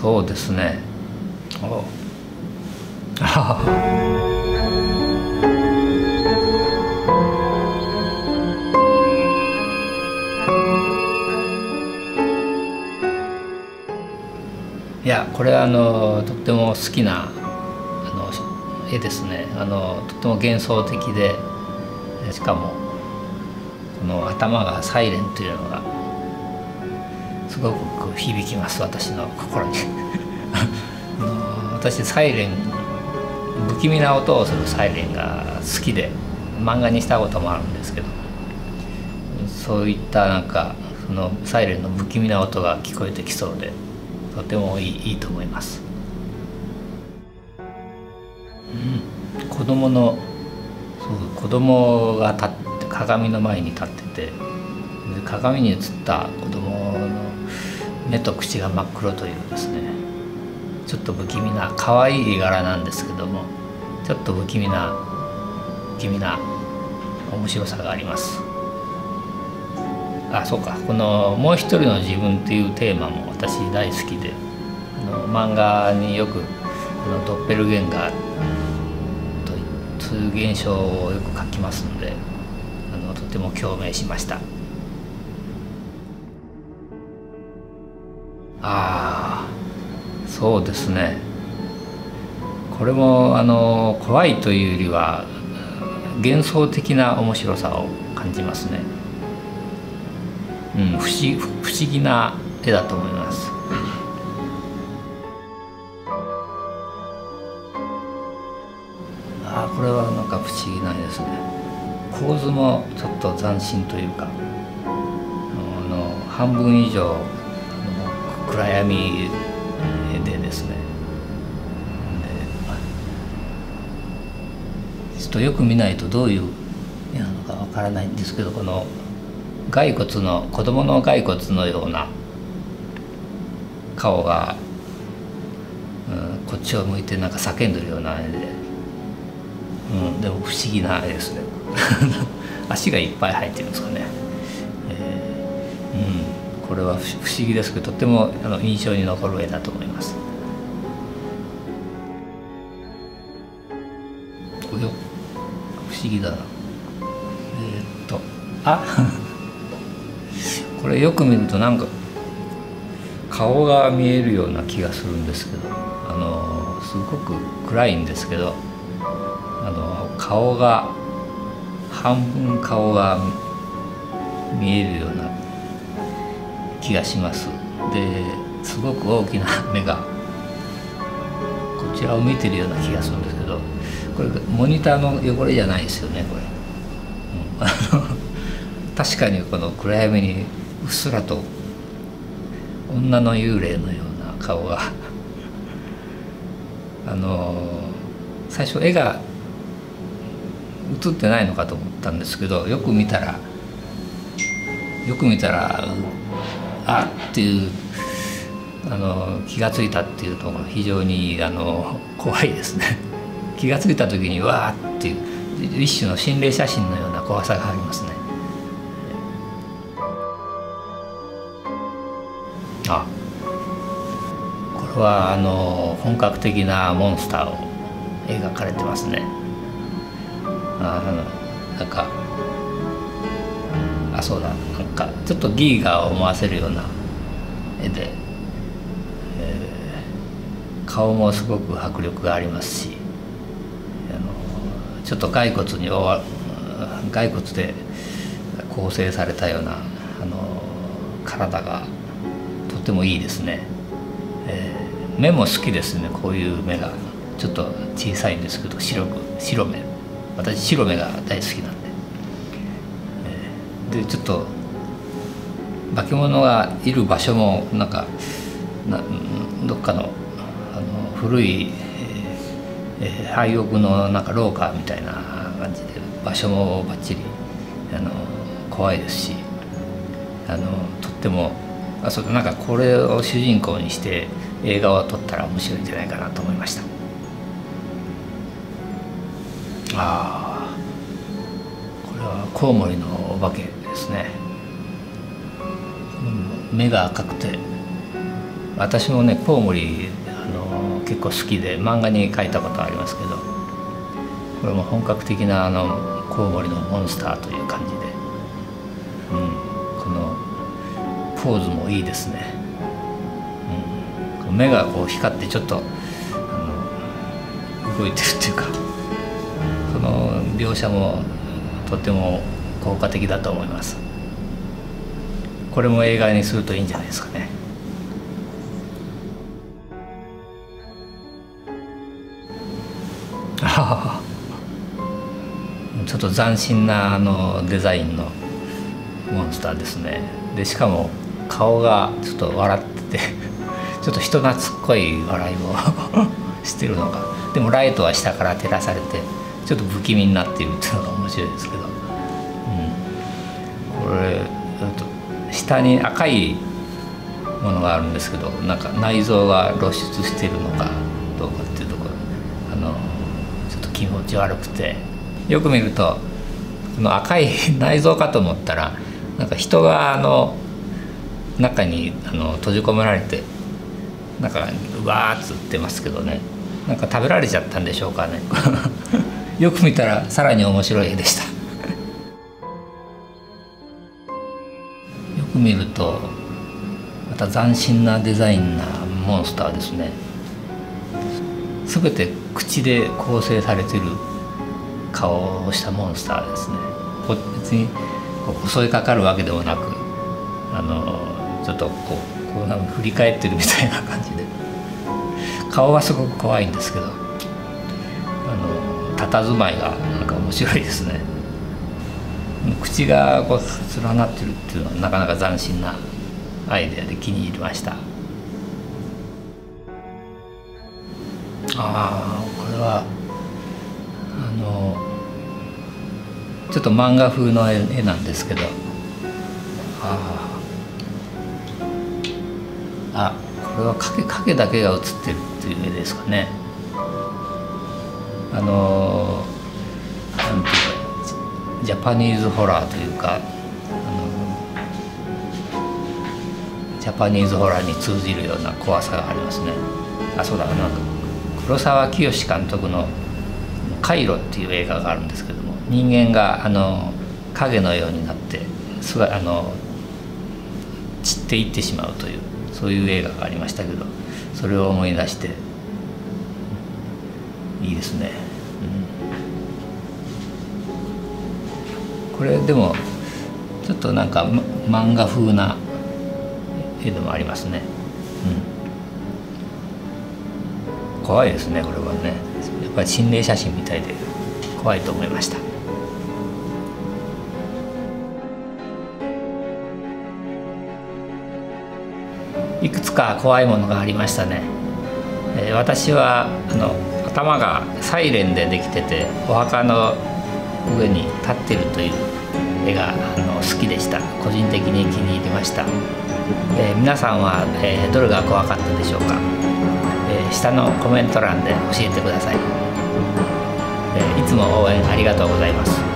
そうですね。おあ いやこれはあのとっても好きなあの絵ですね。あのとっても幻想的でしかもこの頭がサイレンというのがすごく響きます私の心に。あの私サイレン不気味な音をするサイレンが好きで漫画にしたこともあるんですけどそういったなんかそのサイレンの不気味な音が聞こえてきそうでとてもいいいいと思います、うん、子供のそう子供が立って鏡の前に立ってて鏡に映った子供目と口が真っ黒というですねちょっと不気味な可愛い柄なんですけどもちょっと不気味な不気味な面白さがあります。あそうか。この「もう一人の自分」っていうテーマも私大好きであの漫画によくあのドッペルゲンガーという現象をよく書きますのであのとても共鳴しました。ああそうですねこれもあの怖いというよりは幻想的な面白さを感じますね。うん、不思不思議な絵だと思います。ああこれはなんか不思議な絵ですね。構図もちょっと斬新というかあの半分以上暗闇でですね。でちょっとよく見ないとどういう絵なのかわからないんですけどこの骸骨の子供の骸骨のような顔が、うん、こっちを向いてなんか叫んでるような絵で、うん、でも不思議な絵ですね。足がいっぱい生えてるんですかね、えーうん、これは不思議ですけどとてもあの印象に残る絵だと思います。およ不思議だな。えー、っとあ これよく見るとなんか顔が見えるような気がするんですけどあのすごく暗いんですけどあの顔が半分顔が見えるような気がします。ですごく大きな 目がこちらを見てるような気がするんですけどこれモニターの汚れじゃないですよねこれ、うん、確かにこの暗闇にうっすらと女の幽霊のような顔が あの最初絵が映ってないのかと思ったんですけどよく見たらよく見たらあっていうあの気が付いたっていうのが非常にあの怖いですね。気が付いた時にわーっていう一種の心霊写真のような怖さがありますね。あこれはあの本格的なモンスターを描かれてますね。あなんかあそうだ。なんか。ちょっとギーガーを思わせるような絵で、えー、顔もすごく迫力がありますし。あのちょっと骸骨に骸骨で構成されたようなあの体がとてもいいですね、えー、目も好きですね。こういう目が。ちょっと小さいんですけど白く白目。私白目が大好きなんで、でちょっと化け物がいる場所もなんかなどっかのあの古い、えー、廃屋のなんか廊下みたいな感じで場所もばっちりあの怖いですしあのとってもあそうなんかこれを主人公にして映画を撮ったら面白いんじゃないかなと思いました。ああこれはコウモリのお化け。ですね、目が赤くて。私もねコウモリあの結構好きで漫画に書いたことありますけどこれも本格的なあのコウモリのモンスターという感じで、うん、このポーズもいいですね、うん、目がこう光ってちょっとあの動いてるっていうかその描写もとても効果的だと思います。これも映画にするといいんじゃないですかね。ちょっと斬新なあのデザインのモンスターですね。でしかも顔がちょっと笑ってて ちょっと人懐っこい笑いを してるのがでもライトは下から照らされてちょっと不気味になっているっていうのが面白いですけど、れ下に赤いものがあるんですけどなんか内臓が露出してるのかどうかっていうところ。あのちょっと気持ち悪くて。よく見るとこの赤い 内臓かと思ったらなんか人があの中にあの閉じ込められてなんかうわーっつってますけどね。なんか食べられちゃったんでしょうかね。よく見たらさらに面白い絵でした。見るとまた斬新なデザインなモンスターですね。全て口で構成されてる顔をしたモンスターですね。別に襲いかかるわけでもなくあのちょっとこうこうなんか振り返ってるみたいな感じで。顔はすごく怖いんですけどあの佇まいがなんか面白いですね。口がこう連なってるっていうのはなかなか斬新なアイデアで気に入りました。ああこれはあのちょっと漫画風の絵なんですけど。ああこれは影影だけが写ってるっていう絵ですかね。あのジャパニーズホラーというかジャパニーズホラーに通じるような怖さがありますね。あそうだなんか黒沢清監督の「カイロ」っていう映画があるんですけども人間があの影のようになってすあの散っていってしまうというそういう映画がありましたけどそれを思い出していいですね、うん、これでもちょっとなんか、漫画風な絵でもありますね、うん、怖いですねこれはね。やっぱり心霊写真みたいで怖いと思いました。いくつか怖いものがありましたね、えー、私はあの頭がサイレンでできててお墓の上に立ってるという絵があの好きでした。個人的に気に入りました、えー、皆さんは、えー、どれが怖かったでしょうか、えー、下のコメント欄で教えてください、えいつも応援ありがとうございます。